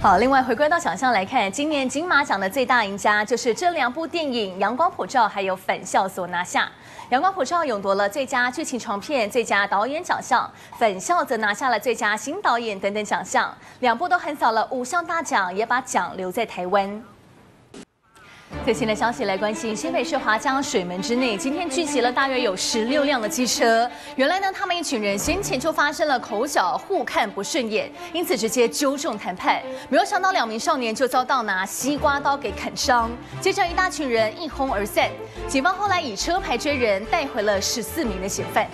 好，另外回归到奖项来看，今年金马奖的最大赢家就是这两部电影《阳光普照》还有《粉笑》所拿下。《阳光普照》勇夺了最佳剧情长片、最佳导演奖项，《粉笑》则拿下了最佳新导演等等奖项，两部都横扫了五项大奖，也把奖留在台湾。最新的消息来关心新北市华江水门之内，今天聚集了大约有十六辆的机车。原来呢，他们一群人先前就发生了口角，互看不顺眼，因此直接纠正谈判。没有想到两名少年就遭到拿西瓜刀给砍伤，接着一大群人一哄而散。警方后来以车牌追人，带回了十四名的嫌犯。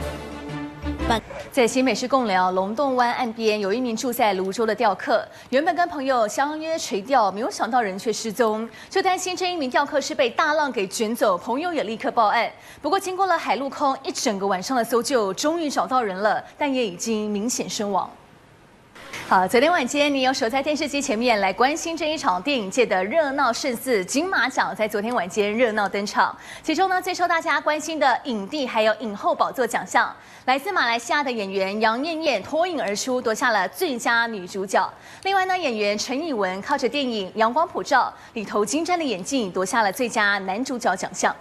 在新美市贡寮龙洞湾岸边，有一名住在泸州的钓客，原本跟朋友相约垂钓，没有想到人却失踪，就担心这一名钓客是被大浪给卷走，朋友也立刻报案。不过经过了海陆空一整个晚上的搜救，终于找到人了，但也已经明显身亡。好，昨天晚间你有守在电视机前面来关心这一场电影界的热闹盛事——金马奖，在昨天晚间热闹登场。其中呢，最受大家关心的影帝还有影后宝座奖项，来自马来西亚的演员杨艳艳脱颖而出，夺下了最佳女主角。另外呢，演员陈以文靠着电影《阳光普照》里头精湛的演技，夺下了最佳男主角奖项。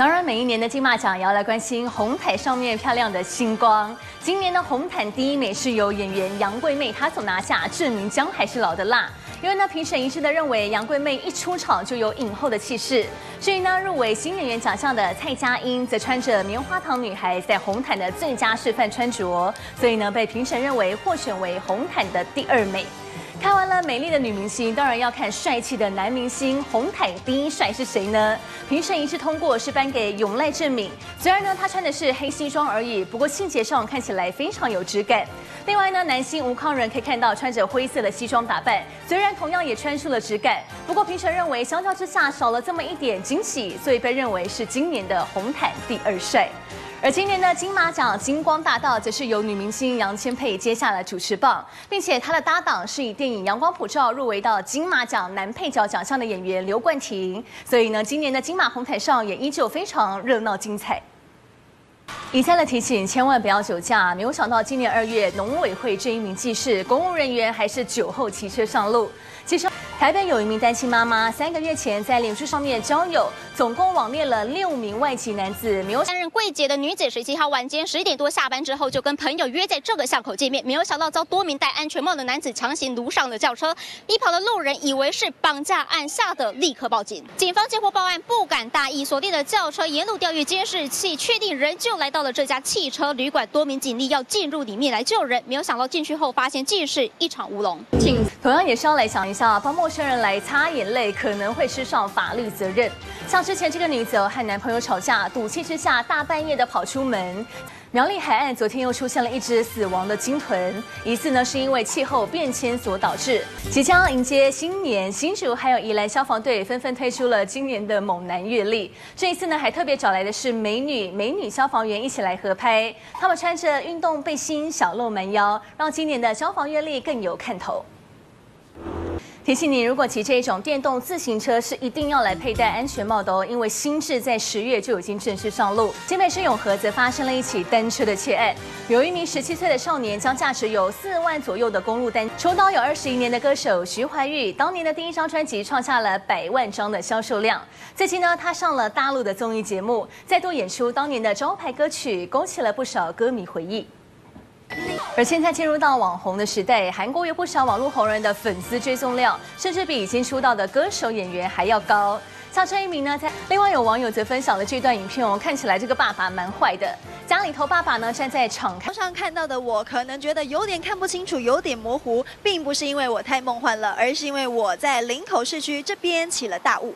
当然，每一年的金马奖也要来关心红毯上面漂亮的星光。今年的红毯第一美是由演员杨贵妹她所拿下，证明姜还是老的辣。因为呢，评审一致的认为杨贵妹一出场就有影后的气势。至于呢，入围新演员奖项的蔡佳音，则穿着棉花糖女孩在红毯的最佳示范穿着，所以呢，被评审认为获选为红毯的第二美。看完了美丽的女明星，当然要看帅气的男明星。红毯第一帅是谁呢？评审一致通过是颁给永濑正敏。虽然呢他穿的是黑西装而已，不过细节上看起来非常有质感。另外呢，男星吴康仁可以看到穿着灰色的西装打扮，虽然同样也穿出了质感，不过评审认为相较之下少了这么一点惊喜，所以被认为是今年的红毯第二帅。而今年的金马奖金光大道则是由女明星杨千霈接下了主持棒，并且她的搭档是以电影《阳光普照》入围到金马奖男配角奖项的演员刘冠廷，所以呢，今年的金马红毯上也依旧非常热闹精彩。以下的提醒，千万不要酒驾。没有想到今年二月，农委会这一名技师公务人员还是酒后骑车上路。其实。台北有一名单亲妈妈，三个月前在脸书上面交友，总共网恋了六名外籍男子。没有担任柜姐的女子，十七号晚间十一点多下班之后，就跟朋友约在这个巷口见面。没有想到遭多名戴安全帽的男子强行掳上了轿车，一旁的路人以为是绑架案，吓得立刻报警。警方接获报案，不敢大意，锁定了轿车，沿路调阅监视器，确定人就来到了这家汽车旅馆。多名警力要进入里面来救人，没有想到进去后发现竟是一场乌龙。请同样也是要来想一下，帮陌生人来擦眼泪，可能会吃上法律责任。像之前这个女子和男朋友吵架，赌气之下大半夜的跑出门。苗栗海岸昨天又出现了一只死亡的鲸豚，疑似呢是因为气候变迁所导致。即将迎接新年，新竹还有宜兰消防队纷纷推出了今年的猛男阅历。这一次呢还特别找来的是美女美女消防员一起来合拍，他们穿着运动背心，小露蛮腰，让今年的消防阅历更有看头。提醒你，如果骑这种电动自行车，是一定要来佩戴安全帽的哦，因为新制在十月就已经正式上路。新北市永和则发生了一起单车的窃案，有一名十七岁的少年将价值有四万左右的公路单，出道有二十一年的歌手徐怀钰，当年的第一张专辑创下了百万张的销售量。最近呢，他上了大陆的综艺节目，再度演出当年的招牌歌曲，勾起了不少歌迷回忆。而现在进入到网红的时代，韩国有不少网络红人的粉丝追踪量，甚至比已经出道的歌手演员还要高。像这一名呢，在另外有网友则分享了这段影片哦，看起来这个爸爸蛮坏的。家里头爸爸呢站在场上看到的我，可能觉得有点看不清楚，有点模糊，并不是因为我太梦幻了，而是因为我在林口市区这边起了大雾。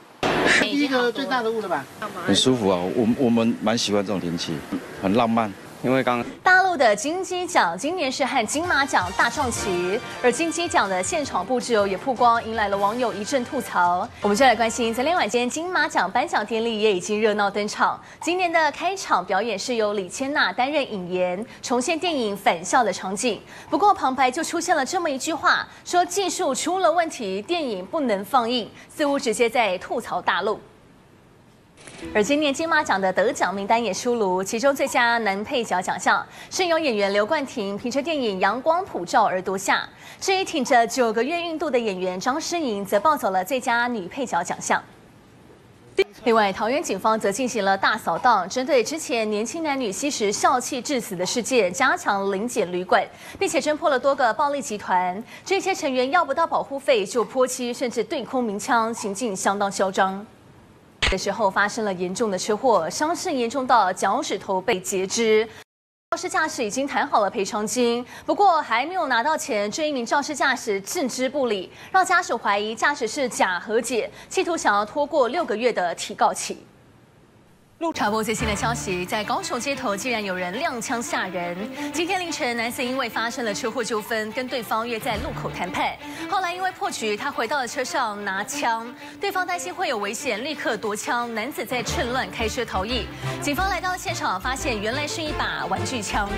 第一个最大的雾了吧？很舒服啊，我我们蛮喜欢这种天气，很浪漫。因为刚大陆的金鸡奖今年是和金马奖大撞齐，而金鸡奖的现场布置哦也曝光，迎来了网友一阵吐槽。我们就来关心，昨天晚间金马奖颁奖典礼也已经热闹登场。今年的开场表演是由李千娜担任引言，重现电影《返校》的场景。不过旁白就出现了这么一句话，说技术出了问题，电影不能放映，似乎直接在吐槽大陆。而今年金马奖的得奖名单也出炉，其中最佳男配角奖项是由演员刘冠廷凭着电影《阳光普照》而夺下。至于挺着九个月孕肚的演员张诗颖，则抱走了最佳女配角奖项。另外，桃园警方则进行了大扫荡，针对之前年轻男女吸食笑气致死的事件，加强临检旅馆，并且侦破了多个暴力集团。这些成员要不到保护费就泼漆，甚至对空鸣枪，行径相当嚣张。的时候发生了严重的车祸，伤势严重到脚趾头被截肢。肇事驾驶已经谈好了赔偿金，不过还没有拿到钱，这一名肇事驾驶置之不理，让家属怀疑驾驶是假和解，企图想要拖过六个月的提告期。查播最新的消息，在高雄街头竟然有人亮枪吓人。今天凌晨，男子因为发生了车祸纠纷，跟对方约在路口谈判。后来因为破局，他回到了车上拿枪，对方担心会有危险，立刻夺枪。男子在趁乱开车逃逸。警方来到现场，发现原来是一把玩具枪。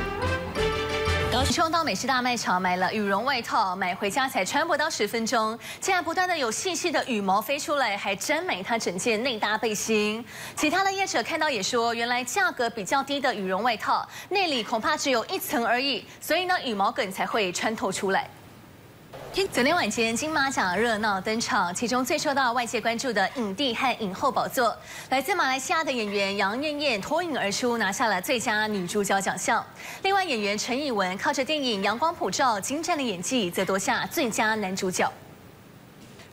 冲到美式大卖场买了羽绒外套，买回家才穿不到十分钟，竟然不断的有细细的羽毛飞出来，还沾满他整件内搭背心。其他的业者看到也说，原来价格比较低的羽绒外套，内里恐怕只有一层而已，所以呢羽毛梗才会穿透出来。昨天晚间，金马奖热闹登场，其中最受到外界关注的影帝和影后宝座，来自马来西亚的演员杨艳艳脱颖而出，拿下了最佳女主角奖项。另外，演员陈以文靠着电影《阳光普照》精湛的演技，则夺下最佳男主角。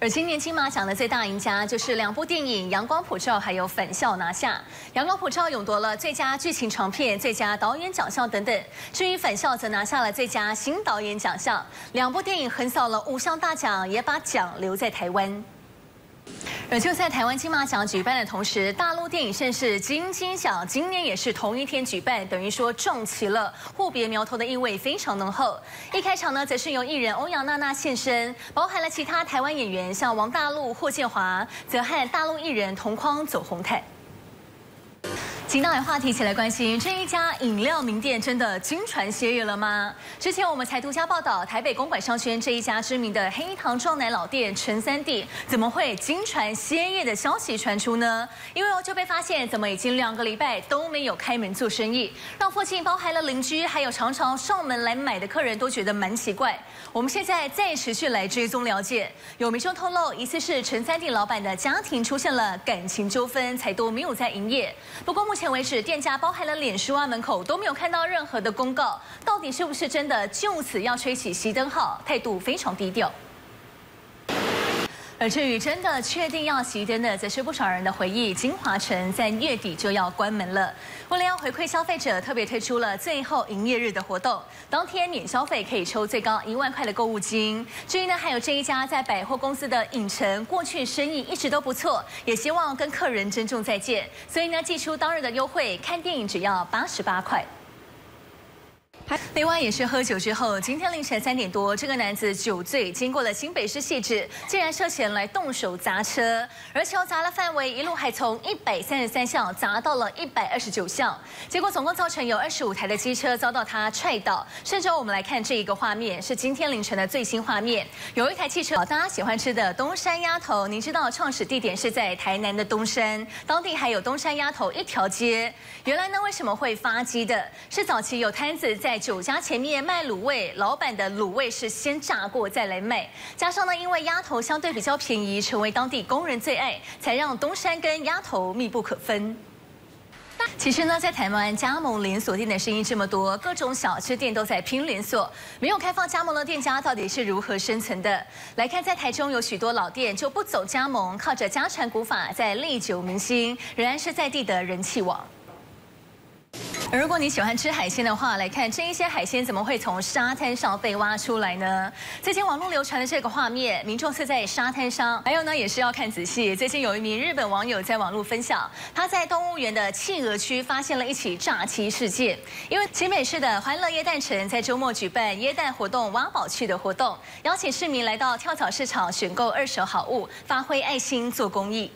而今年金马奖的最大赢家就是两部电影《阳光普照》还有《返校》拿下，《阳光普照》勇夺了最佳剧情长片、最佳导演奖项等等。至于《返校》则拿下了最佳新导演奖项。两部电影横扫了五项大奖，也把奖留在台湾。就在台湾金马奖举办的同时，大陆电影盛世金鸡奖今年也是同一天举办，等于说撞齐了，互别苗头的意味非常浓厚。一开场呢，则是由艺人欧阳娜娜现身，包含了其他台湾演员，像王大陆、霍建华，则和大陆艺人同框走红毯。请大家话题起来关心，这一家饮料名店真的金传歇业了吗？之前我们才独家报道，台北公馆商圈这一家知名的黑糖撞奶老店陈三弟，怎么会金传歇业的消息传出呢？因为哦就被发现，怎么已经两个礼拜都没有开门做生意，让附近包含了邻居，还有常常上门来买的客人都觉得蛮奇怪。我们现在再持续来追踪了解，有民众透露，疑似是陈三弟老板的家庭出现了感情纠纷，才都没有在营业。不过目前。目前为止，店家包含了脸书啊，门口都没有看到任何的公告，到底是不是真的就此要吹起熄灯号？态度非常低调。而至于真的确定要熄灯的，则是不少人的回忆。金华城在月底就要关门了，为了要回馈消费者，特别推出了最后营业日的活动，当天免消费可以抽最高一万块的购物金。至于呢，还有这一家在百货公司的影城，过去生意一直都不错，也希望跟客人珍重再见，所以呢，寄出当日的优惠，看电影只要八十八块。另外也是喝酒之后，今天凌晨三点多，这个男子酒醉经过了新北市汐止，竟然涉嫌来动手砸车，而且砸了范围一路还从一百三十三项砸到了一百二十九项，结果总共造成有二十五台的机车遭到他踹倒。甚至我们来看这一个画面，是今天凌晨的最新画面，有一台汽车，大家喜欢吃的东山鸭头，您知道创始地点是在台南的东山，当地还有东山鸭头一条街。原来呢，为什么会发机的？是早期有摊子在。在酒家前面卖卤味，老板的卤味是先炸过再来卖，加上呢，因为鸭头相对比较便宜，成为当地工人最爱，才让东山跟鸭头密不可分。其实呢，在台湾加盟连锁店的生意这么多，各种小吃店都在拼连锁，没有开放加盟的店家到底是如何生存的？来看，在台中有许多老店就不走加盟，靠着家传古法在历久弥新，仍然是在地的人气王。如果你喜欢吃海鲜的话，来看这一些海鲜怎么会从沙滩上被挖出来呢？最近网络流传的这个画面，民众是在沙滩上，还有呢也是要看仔细。最近有一名日本网友在网络分享，他在动物园的企鹅区发现了一起诈欺事件。因为集美市的欢乐椰蛋城在周末举办椰蛋活动挖宝趣的活动，邀请市民来到跳蚤市场选购二手好物，发挥爱心做公益。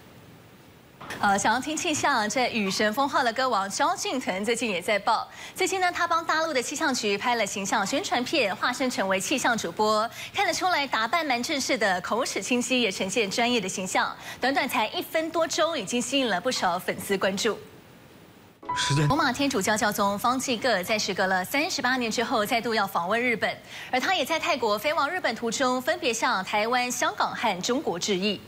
呃，想要听气象，这雨神封号的歌王萧敬腾最近也在报。最近呢，他帮大陆的气象局拍了形象宣传片，化身成为气象主播，看得出来打扮蛮正式的，口齿清晰，也呈现专业的形象。短短才一分多钟，已经吸引了不少粉丝关注。时间罗马天主教教宗方济各在时隔了三十八年之后，再度要访问日本，而他也在泰国飞往日本途中，分别向台湾、香港和中国致意。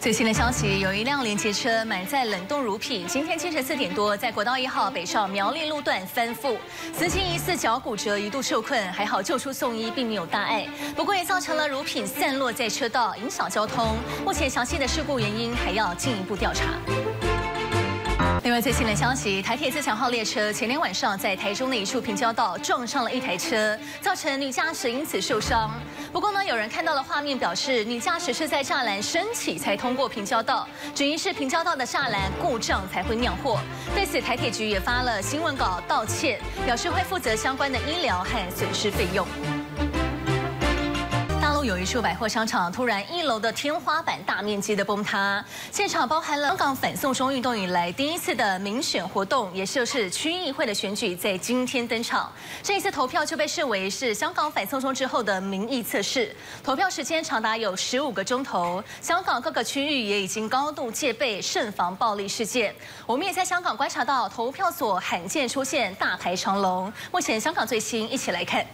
最新的消息，有一辆连接车满载冷冻乳品，今天清晨四点多，在国道一号北上苗栗路段翻覆，司机疑似脚骨折，一度受困，还好救出送医，并没有大碍，不过也造成了乳品散落在车道，影响交通。目前详细的事故原因还要进一步调查。另外最新的消息，台铁自强号列车前天晚上在台中的一处平交道撞上了一台车，造成女驾驶因此受伤。不过呢，有人看到了画面，表示女驾驶是在栅栏升起才通过平交道，主因是平交道的栅栏故障才会酿祸。对此，台铁局也发了新闻稿道歉，表示会负责相关的医疗和损失费用。有一处百货商场突然一楼的天花板大面积的崩塌，现场包含了香港反送中运动以来第一次的民选活动，也就是区议会的选举，在今天登场。这一次投票就被视为是香港反送中之后的民意测试，投票时间长达有十五个钟头。香港各个区域也已经高度戒备，慎防暴力事件。我们也在香港观察到投票所罕见出现大排长龙。目前香港最新，一起来看。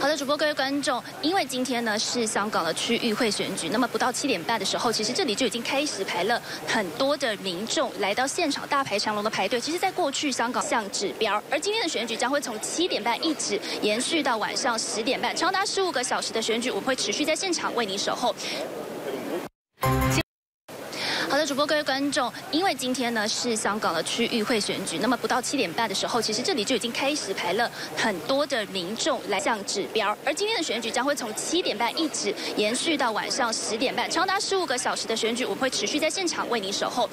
好的，主播各位观众，因为今天呢是香港的区域会选举，那么不到七点半的时候，其实这里就已经开始排了很多的民众来到现场，大排长龙的排队。其实，在过去香港像指标，而今天的选举将会从七点半一直延续到晚上十点半，长达十五个小时的选举，我们会持续在现场为您守候。主播各位观众，因为今天呢是香港的区域会选举，那么不到七点半的时候，其实这里就已经开始排了很多的民众来向指标，而今天的选举将会从七点半一直延续到晚上十点半，长达十五个小时的选举，我们会持续在现场为您守候。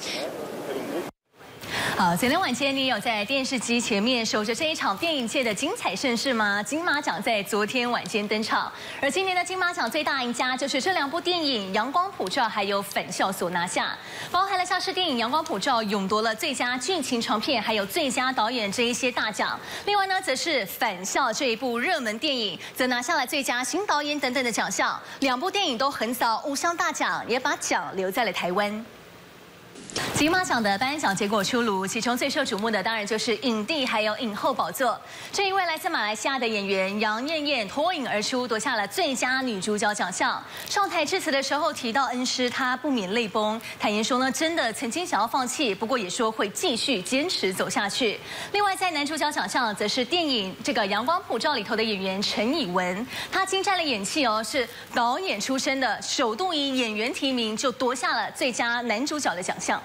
好，昨天晚间你有在电视机前面守着这一场电影界的精彩盛事吗？金马奖在昨天晚间登场，而今年的金马奖最大赢家就是这两部电影《阳光普照》还有《返校》所拿下，包含了像是电影《阳光普照》勇夺了最佳剧情长片还有最佳导演这一些大奖，另外呢，则是《返校》这一部热门电影则拿下了最佳新导演等等的奖项，两部电影都横扫五项大奖，也把奖留在了台湾。金马奖的颁奖结果出炉，其中最受瞩目的当然就是影帝还有影后宝座。这一位来自马来西亚的演员杨艳艳脱颖而出，夺下了最佳女主角奖项。上台致辞的时候提到恩师，她不免泪崩，坦言说呢，真的曾经想要放弃，不过也说会继续坚持走下去。另外在男主角奖项，则是电影这个《阳光普照》里头的演员陈以文，他精湛的演技哦，是导演出身的，首度以演员提名就夺下了最佳男主角的奖项。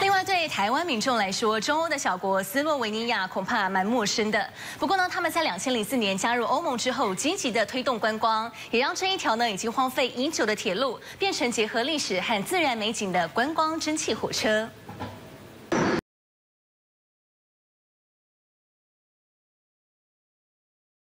另外，对台湾民众来说，中欧的小国斯洛维尼亚恐怕蛮陌生的。不过呢，他们在两千零四年加入欧盟之后，积极的推动观光，也让这一条呢已经荒废已久的铁路，变成结合历史和自然美景的观光蒸汽火车。